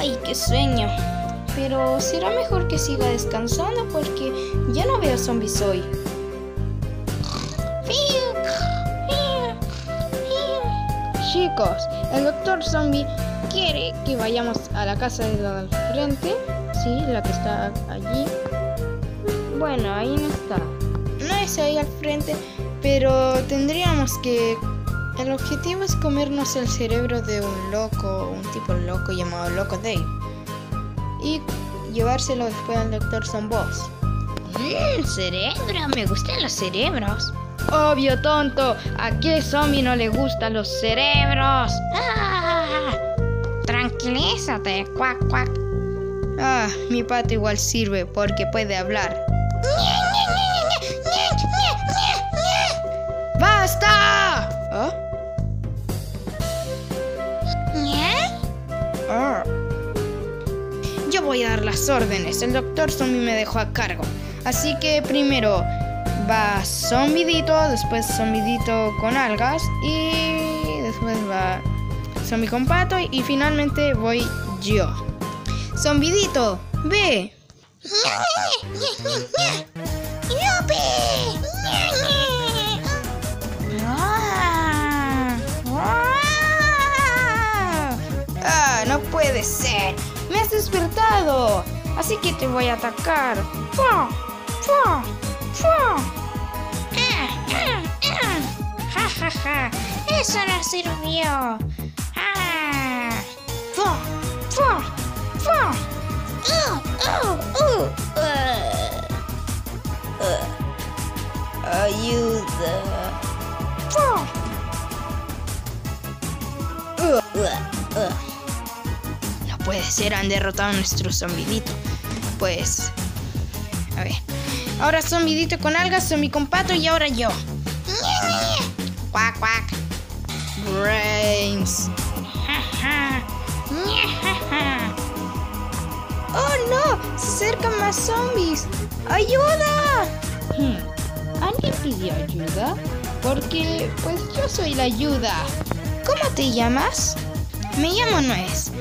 Ay, qué sueño. Pero será mejor que siga descansando porque ya no veo zombies hoy. Chicos, el doctor zombie quiere que vayamos a la casa de la del frente. Sí, la que está allí. Bueno, ahí no está. No es ahí al frente, pero tendríamos que... El objetivo es comernos el cerebro de un loco, un tipo loco llamado Loco Dave. Y llevárselo después al doctor Boss. Mmm, cerebro, me gustan los cerebros. Obvio, tonto. ¿A qué zombie no le gustan los cerebros? Ah, tranquilízate, cuac, cuac. Ah, mi pato igual sirve porque puede hablar. ¡Basta! ¿Ah? Yo voy a dar las órdenes. El doctor zombie me dejó a cargo. Así que primero va zombidito, después zombidito con algas y después va zombie con pato y finalmente voy yo. Zombidito, ve. Así que te voy a atacar. ¡Fua! ¡Fua! ¡Fua! Ja, ja, ja. Eso no sirvió. Ah. ¡Fua! ¡Fua! ¡Fua! Uh, uh, uh. Ayuda. ¡Fua! Puede ser, han derrotado a nuestro zombidito. Pues. A ver. Ahora zombidito con algas, zombie con pato y ahora yo. Cuac, cuac. Brains. ¡Oh no! ¡Se acercan más zombies! ¡Ayuda! Hmm, ¿Alguien pidió ayuda? Porque, pues yo soy la ayuda. ¿Cómo te llamas? Me llamo Nuez.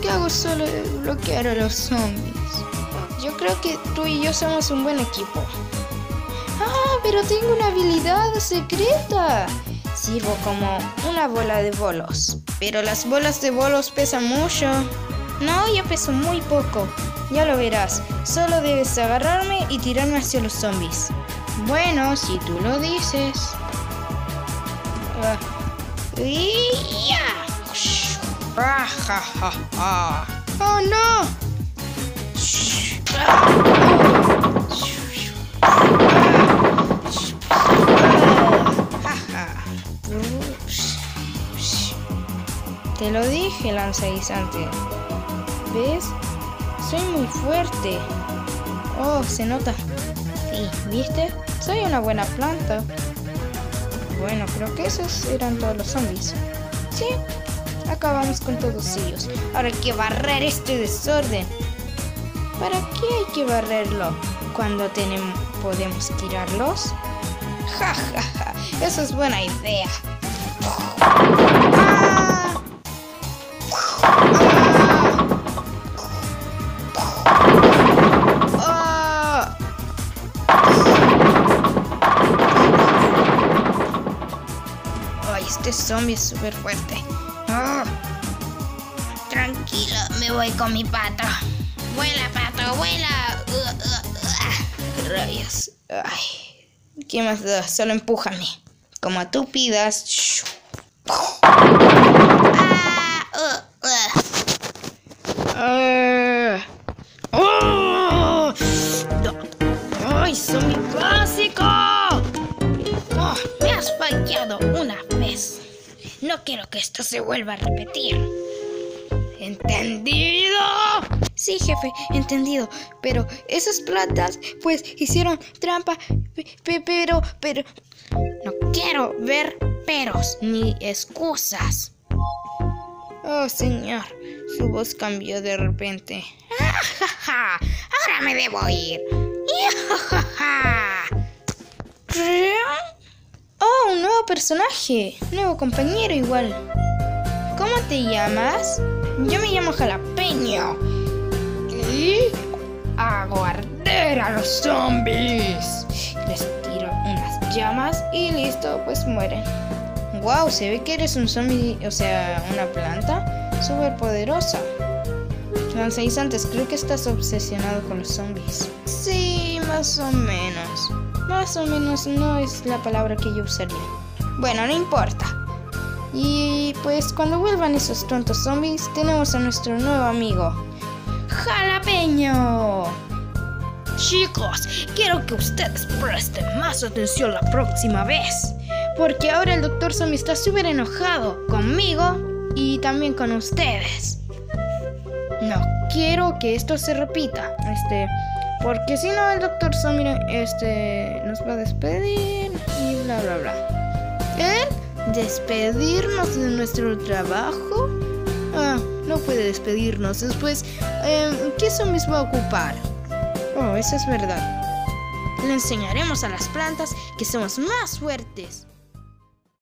Y lo que hago es solo bloquear a los zombies. Yo creo que tú y yo somos un buen equipo. ¡Ah! Pero tengo una habilidad secreta. Sirvo como una bola de bolos. Pero las bolas de bolos pesan mucho. No, yo peso muy poco. Ya lo verás. Solo debes agarrarme y tirarme hacia los zombies. Bueno, si tú lo dices. Ah. ¡Ya! Ah. ¡Oh, no! Te lo dije, lanzaguisante. ¿Ves? Soy muy fuerte. Oh, se nota. Sí, ¿viste? Soy una buena planta. Bueno, creo que esos eran todos los zombies. Sí, acabamos con todos ellos. Ahora hay que barrer este desorden. ¿Para qué hay que barrerlo? Cuando tenemos, podemos tirarlos. Ja, ja, ja. Eso es buena idea. ¡Ah! ¡Ah! Ay, este zombie es súper fuerte. Tranquilo, me voy con mi pato. Vuela, pato, vuela. Uh, uh, uh. Rayos. Ay. ¿Qué más da? Solo empújame. Como tú pidas. Ah, No quiero que esto se vuelva a repetir. ¿Entendido? Sí, jefe, entendido. Pero esas plantas, pues, hicieron trampa. pe- pe- Pero, pero... No quiero ver peros ni excusas. Oh, señor. Su voz cambió de repente. ¡Ah, ja, ja! Ahora me debo ir. ¡Ya, ja, ja! Personaje. Nuevo compañero igual. ¿Cómo te llamas? Yo me llamo Jalapeño. Y hago a los zombies. Les tiro unas llamas y listo, pues mueren. Wow, se ve que eres un zombie, o sea, una planta súper poderosa. Lanzaizantes, creo que estás obsesionado con los zombies. Sí, más o menos. Más o menos no es la palabra que yo usaría. Bueno, no importa. Y pues cuando vuelvan esos tontos zombies, tenemos a nuestro nuevo amigo. ¡Jalapeño! Chicos, quiero que ustedes presten más atención la próxima vez. Porque ahora el doctor zombie está súper enojado conmigo y también con ustedes. No quiero que esto se repita. Este, porque si no el doctor zombie este nos va a despedir y bla bla bla. ¿Despedirnos de nuestro trabajo? Ah, no puede despedirnos. Después, eh, ¿qué zombies va a ocupar? Oh, eso es verdad. Le enseñaremos a las plantas que somos más fuertes.